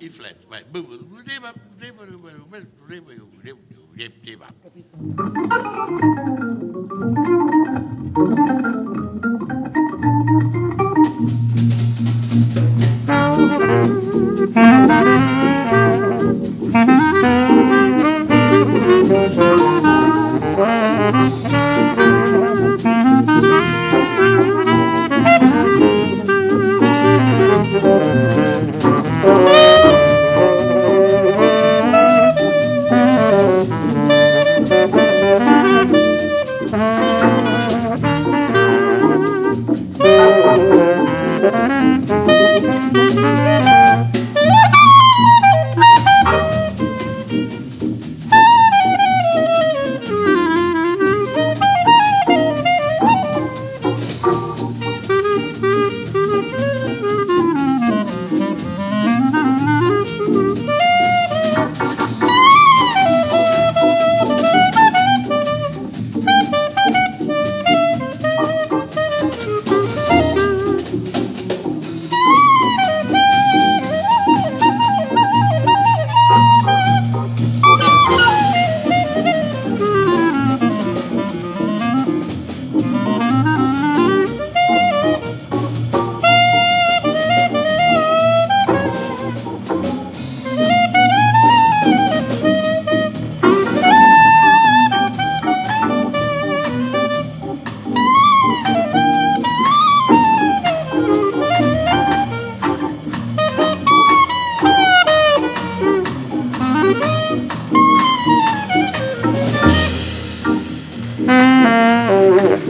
E flat. Vai. doing it.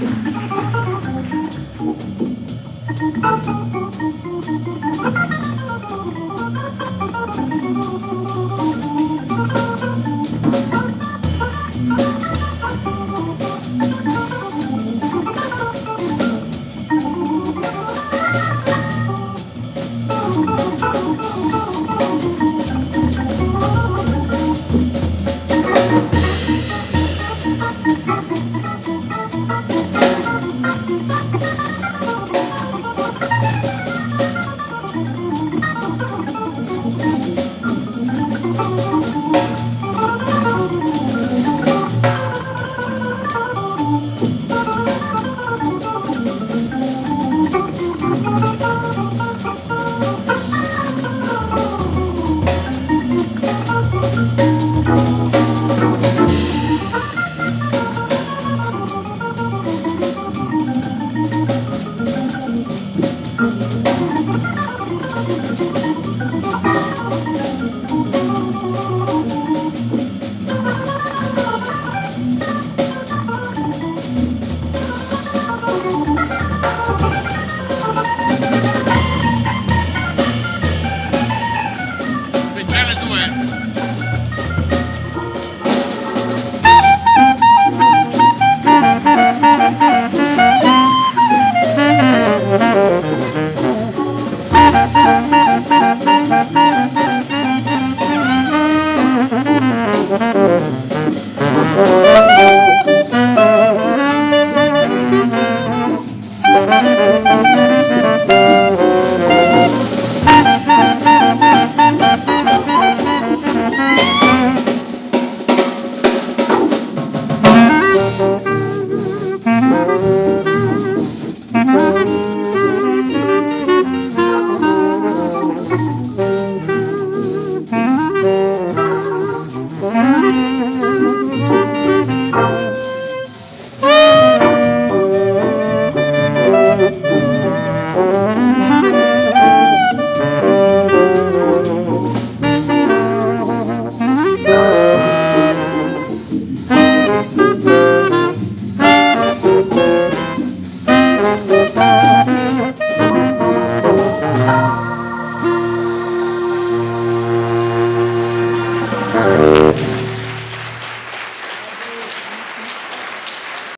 Thank you.